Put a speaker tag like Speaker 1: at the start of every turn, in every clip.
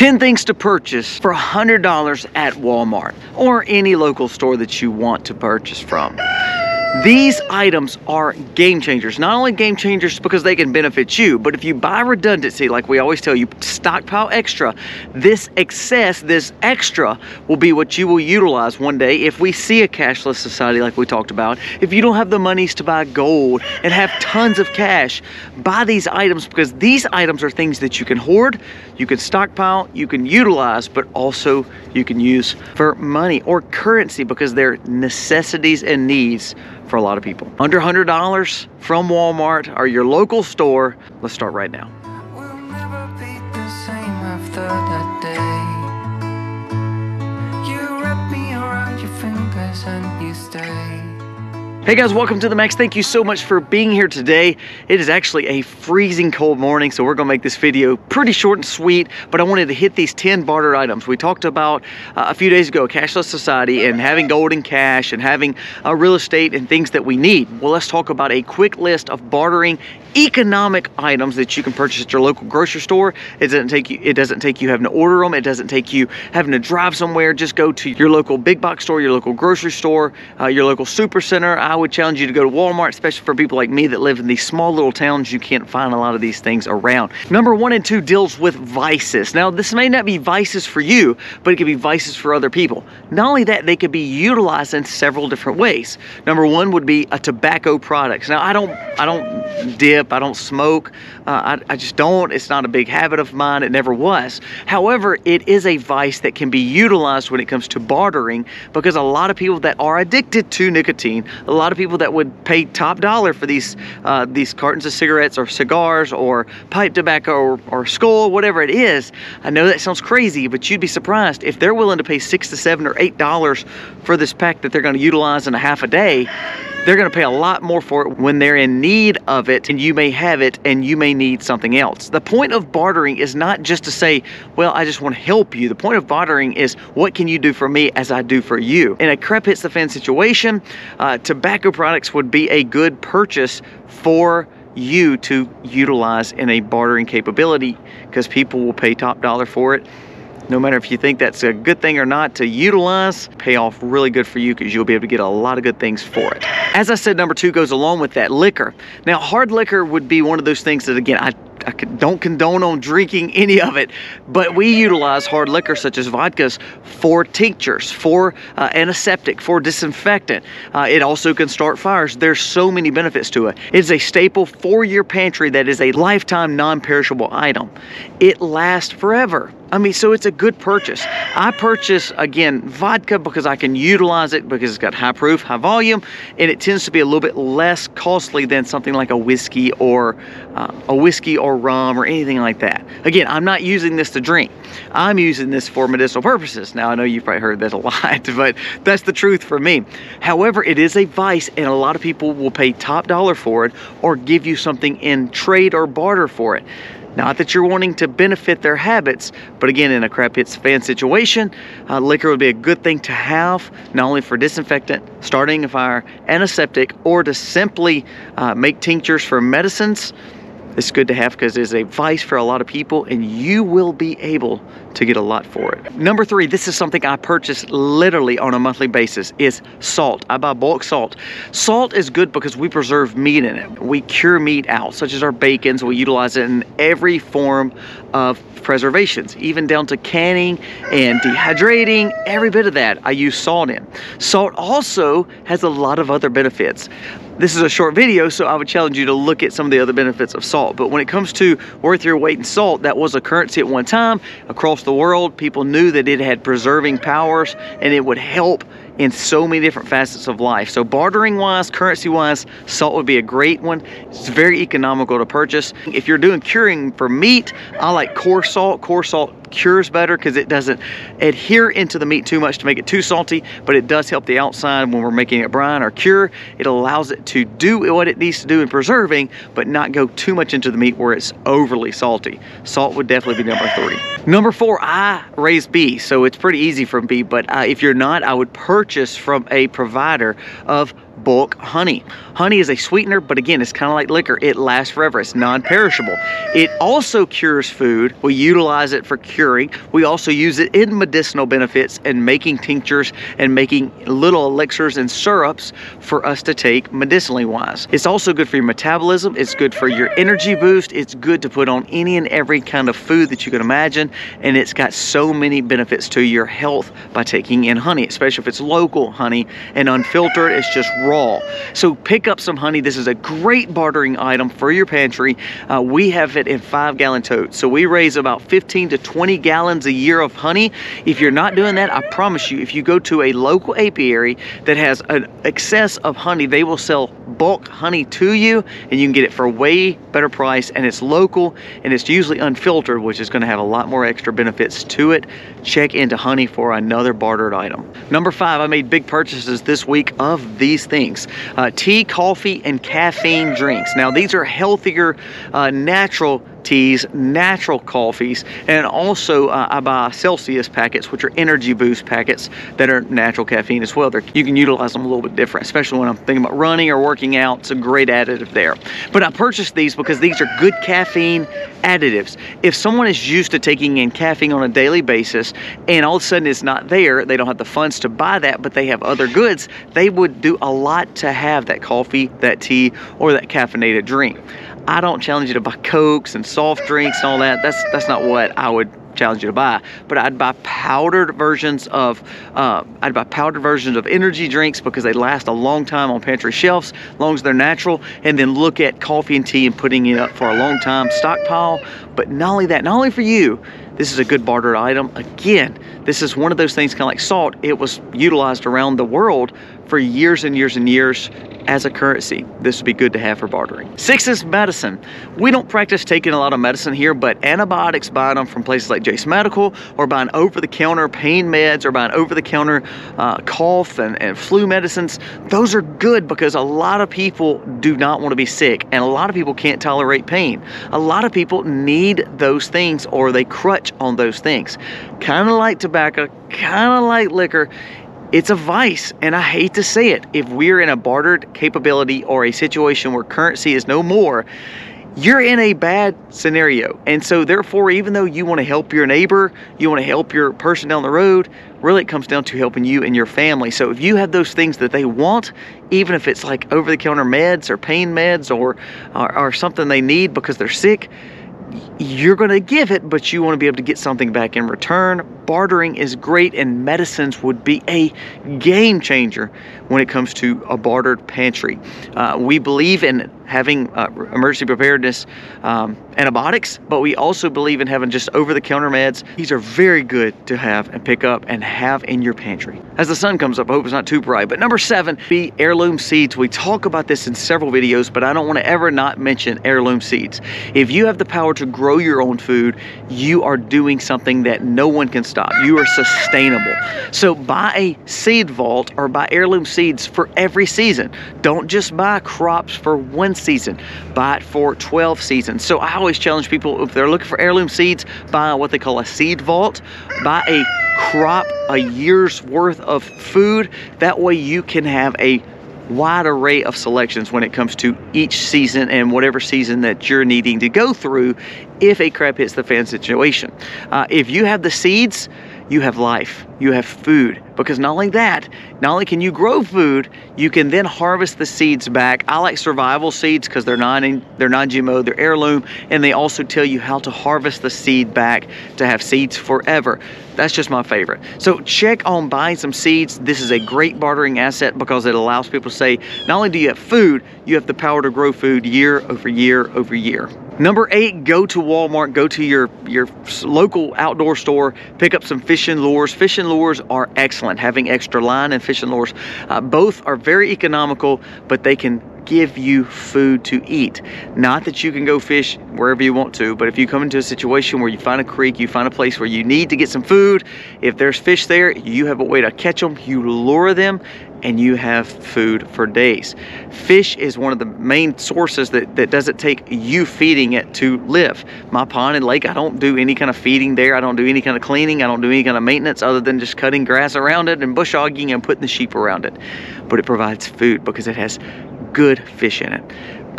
Speaker 1: 10 things to purchase for $100 at Walmart or any local store that you want to purchase from. These items are game changers. Not only game changers because they can benefit you, but if you buy redundancy, like we always tell you, stockpile extra, this excess, this extra will be what you will utilize one day if we see a cashless society like we talked about. If you don't have the monies to buy gold and have tons of cash, buy these items because these items are things that you can hoard, you can stockpile, you can utilize, but also you can use for money or currency because they're necessities and needs for a lot of people. Under $100 from Walmart or your local store. Let's start right now. Hey guys, welcome to the Mac's. Thank you so much for being here today. It is actually a freezing cold morning, so we're gonna make this video pretty short and sweet, but I wanted to hit these 10 barter items. We talked about uh, a few days ago, cashless society and having gold and cash and having uh, real estate and things that we need. Well, let's talk about a quick list of bartering economic items that you can purchase at your local grocery store. It doesn't take you, it doesn't take you having to order them. It doesn't take you having to drive somewhere. Just go to your local big box store, your local grocery store, uh, your local super center. I would challenge you to go to Walmart, especially for people like me that live in these small little towns. You can't find a lot of these things around. Number one and two deals with vices. Now, this may not be vices for you, but it could be vices for other people. Not only that, they could be utilized in several different ways. Number one would be a tobacco products. Now, I don't, I don't dip, I don't smoke, uh, I, I just don't. It's not a big habit of mine. It never was. However, it is a vice that can be utilized when it comes to bartering because a lot of people that are addicted to nicotine, a lot of people that would pay top dollar for these uh, these cartons of cigarettes or cigars or pipe tobacco or, or Skoal, whatever it is. I know that sounds crazy, but you'd be surprised if they're willing to pay six to seven or eight dollars for this pack that they're going to utilize in a half a day they're going to pay a lot more for it when they're in need of it and you may have it and you may need something else. The point of bartering is not just to say, well, I just want to help you. The point of bartering is what can you do for me as I do for you? In a crap hits the fan situation, uh, tobacco products would be a good purchase for you to utilize in a bartering capability because people will pay top dollar for it no matter if you think that's a good thing or not to utilize, pay off really good for you because you'll be able to get a lot of good things for it. As I said, number two goes along with that liquor. Now, hard liquor would be one of those things that, again, I I don't condone on drinking any of it, but we utilize hard liquor such as vodkas for tinctures, for uh, antiseptic, for disinfectant. Uh, it also can start fires. There's so many benefits to it. It's a staple for your pantry that is a lifetime non-perishable item. It lasts forever. I mean, so it's a good purchase. I purchase, again, vodka because I can utilize it because it's got high proof, high volume, and it tends to be a little bit less costly than something like a whiskey or uh, a whiskey or rum or anything like that. Again, I'm not using this to drink. I'm using this for medicinal purposes. Now, I know you've probably heard that a lot, but that's the truth for me. However, it is a vice and a lot of people will pay top dollar for it or give you something in trade or barter for it. Not that you're wanting to benefit their habits, but again, in a crap hits fan situation, uh, liquor would be a good thing to have, not only for disinfectant, starting a fire, antiseptic, or to simply uh, make tinctures for medicines. It's good to have because it's a vice for a lot of people and you will be able to get a lot for it. Number three, this is something I purchase literally on a monthly basis, is salt. I buy bulk salt. Salt is good because we preserve meat in it. We cure meat out, such as our bacons. We utilize it in every form of preservations, even down to canning and dehydrating, every bit of that I use salt in. Salt also has a lot of other benefits. This is a short video, so I would challenge you to look at some of the other benefits of salt. But when it comes to worth your weight in salt, that was a currency at one time across the world. People knew that it had preserving powers and it would help in so many different facets of life. So bartering wise, currency wise, salt would be a great one. It's very economical to purchase. If you're doing curing for meat, I like coarse salt. Coarse salt cures better because it doesn't adhere into the meat too much to make it too salty, but it does help the outside when we're making it brine or cure. It allows it to do what it needs to do in preserving, but not go too much into the meat where it's overly salty. Salt would definitely be number three. Number four, I raise bees, so it's pretty easy for bee, but uh, if you're not, I would purchase from a provider of bulk honey. Honey is a sweetener, but again, it's kind of like liquor. It lasts forever. It's non-perishable. It also cures food. We utilize it for curing. We also use it in medicinal benefits and making tinctures and making little elixirs and syrups for us to take medicinally wise. It's also good for your metabolism. It's good for your energy boost. It's good to put on any and every kind of food that you can imagine. And it's got so many benefits to your health by taking in honey, especially if it's local honey and unfiltered. It's just raw. So pick up some honey. This is a great bartering item for your pantry. Uh, we have it in five gallon totes. So we raise about 15 to 20 gallons a year of honey. If you're not doing that, I promise you, if you go to a local apiary that has an excess of honey, they will sell bulk honey to you and you can get it for a way better price and it's local and it's usually unfiltered, which is gonna have a lot more extra benefits to it. Check into honey for another bartered item. Number five, I made big purchases this week of these things. Uh, tea, coffee, and caffeine drinks. Now these are healthier, uh, natural teas, natural coffees, and also uh, I buy Celsius packets, which are energy boost packets that are natural caffeine as well. They're, you can utilize them a little bit different, especially when I'm thinking about running or working out. It's a great additive there. But I purchased these because these are good caffeine additives. If someone is used to taking in caffeine on a daily basis and all of a sudden it's not there, they don't have the funds to buy that, but they have other goods, they would do a lot to have that coffee, that tea, or that caffeinated drink. I don't challenge you to buy Cokes and soft drinks and all that. That's that's not what I would challenge you to buy. But I'd buy powdered versions of uh, I'd buy powdered versions of energy drinks because they last a long time on pantry shelves, as long as they're natural. And then look at coffee and tea and putting it up for a long time stockpile. But not only that, not only for you, this is a good bartered item. Again, this is one of those things kind of like salt. It was utilized around the world for years and years and years as a currency. This would be good to have for bartering. Six is medicine. We don't practice taking a lot of medicine here, but antibiotics, buying them from places like Jase Medical or buying over-the-counter pain meds or buying over-the-counter uh, cough and, and flu medicines, those are good because a lot of people do not want to be sick and a lot of people can't tolerate pain. A lot of people need those things or they crutch on those things. Kind of like tobacco, kind of like liquor, it's a vice, and I hate to say it. If we're in a bartered capability or a situation where currency is no more, you're in a bad scenario. And so, therefore, even though you want to help your neighbor, you want to help your person down the road, really it comes down to helping you and your family. So, if you have those things that they want, even if it's like over the counter meds or pain meds or, or, or something they need because they're sick, you're going to give it, but you want to be able to get something back in return. Bartering is great, and medicines would be a game changer when it comes to a bartered pantry. Uh, we believe in having uh, emergency preparedness um, antibiotics, but we also believe in having just over-the-counter meds. These are very good to have and pick up and have in your pantry. As the sun comes up, I hope it's not too bright. But number seven, be heirloom seeds. We talk about this in several videos, but I don't want to ever not mention heirloom seeds. If you have the power to grow your own food, you are doing something that no one can stop. You are sustainable. So buy a seed vault or buy heirloom seeds for every season. Don't just buy crops for one season, buy it for 12 seasons. So I always challenge people if they're looking for heirloom seeds, buy what they call a seed vault, buy a crop, a year's worth of food. That way you can have a wide array of selections when it comes to each season and whatever season that you're needing to go through if a crap hits the fan situation. Uh, if you have the seeds, you have life, you have food. Because not only that, not only can you grow food, you can then harvest the seeds back. I like survival seeds because they're non they're non-GMO, they're heirloom, and they also tell you how to harvest the seed back to have seeds forever. That's just my favorite. So check on buying some seeds. This is a great bartering asset because it allows people to say, not only do you have food, you have the power to grow food year over year over year. Number eight, go to Walmart, go to your, your local outdoor store, pick up some fishing lures. Fishing lures are excellent. Having extra line and fishing lures, uh, both are very economical, but they can give you food to eat. Not that you can go fish wherever you want to, but if you come into a situation where you find a creek, you find a place where you need to get some food, if there's fish there, you have a way to catch them, you lure them, and you have food for days. Fish is one of the main sources that, that doesn't take you feeding it to live. My pond and lake, I don't do any kind of feeding there. I don't do any kind of cleaning. I don't do any kind of maintenance other than just cutting grass around it and bush hogging and putting the sheep around it. But it provides food because it has good fish in it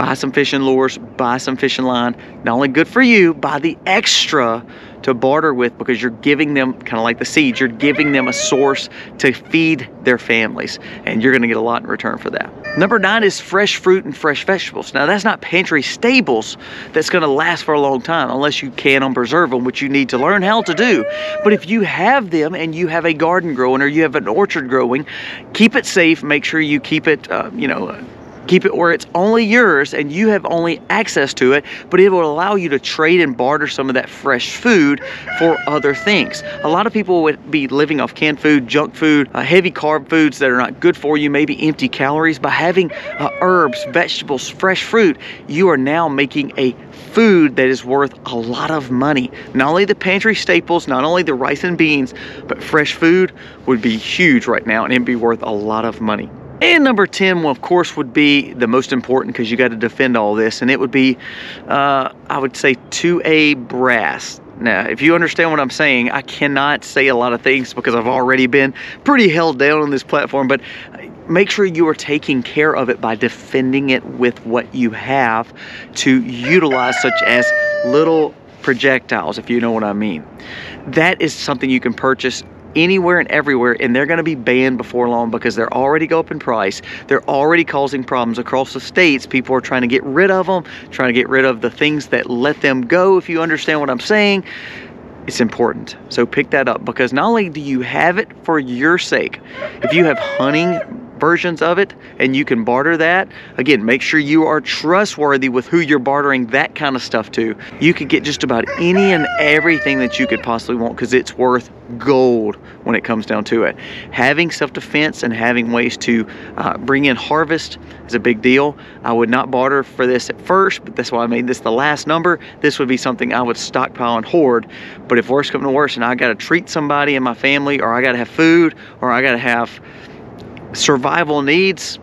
Speaker 1: buy some fishing lures, buy some fishing line. Not only good for you, buy the extra to barter with because you're giving them kind of like the seeds, you're giving them a source to feed their families, and you're going to get a lot in return for that. Number nine is fresh fruit and fresh vegetables. Now, that's not pantry staples that's going to last for a long time unless you can and preserve them, which you need to learn how to do. But if you have them and you have a garden growing or you have an orchard growing, keep it safe. Make sure you keep it, uh, you know, keep it where it's only yours and you have only access to it, but it will allow you to trade and barter some of that fresh food for other things. A lot of people would be living off canned food, junk food, uh, heavy carb foods that are not good for you, maybe empty calories. By having uh, herbs, vegetables, fresh fruit, you are now making a food that is worth a lot of money. Not only the pantry staples, not only the rice and beans, but fresh food would be huge right now and it'd be worth a lot of money. And number 10, well, of course, would be the most important because you got to defend all this, and it would be, uh, I would say, 2A brass. Now, if you understand what I'm saying, I cannot say a lot of things because I've already been pretty held down on this platform, but make sure you are taking care of it by defending it with what you have to utilize, such as little projectiles, if you know what I mean. That is something you can purchase anywhere and everywhere and they're going to be banned before long because they're already go up in price. They're already causing problems across the states. People are trying to get rid of them trying to get rid of the things that let them go if you understand what i'm saying. It's important. So pick that up because not only do you have it for your sake if you have hunting versions of it and you can barter that. Again, make sure you are trustworthy with who you're bartering that kind of stuff to. You could get just about any and everything that you could possibly want because it's worth gold when it comes down to it. Having self-defense and having ways to uh, bring in harvest is a big deal. I would not barter for this at first, but that's why I made this the last number. This would be something I would stockpile and hoard. But if worse comes to worse and I got to treat somebody in my family or I got to have food or I got to have survival needs,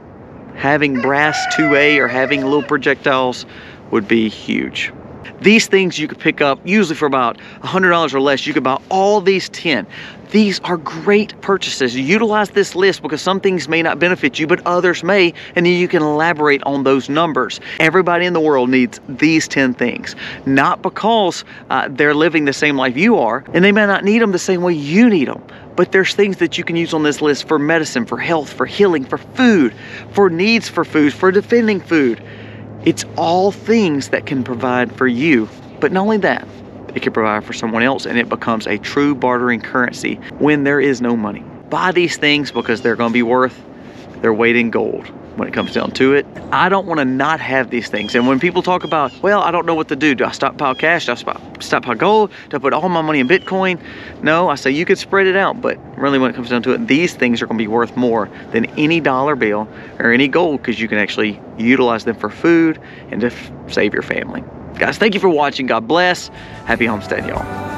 Speaker 1: having brass 2A or having little projectiles would be huge. These things you could pick up usually for about $100 or less. You could buy all these 10. These are great purchases. Utilize this list because some things may not benefit you, but others may, and then you can elaborate on those numbers. Everybody in the world needs these 10 things, not because uh, they're living the same life you are, and they may not need them the same way you need them, but there's things that you can use on this list for medicine, for health, for healing, for food, for needs for food, for defending food. It's all things that can provide for you. But not only that, it can provide for someone else and it becomes a true bartering currency when there is no money. Buy these things because they're going to be worth their weight in gold when it comes down to it. I don't want to not have these things. And when people talk about, well, I don't know what to do. Do I stockpile cash? Do I stockpile gold? Do I put all my money in Bitcoin? No, I say you could spread it out. But really when it comes down to it, these things are going to be worth more than any dollar bill or any gold because you can actually utilize them for food and to save your family. Guys, thank you for watching. God bless. Happy homestead, y'all.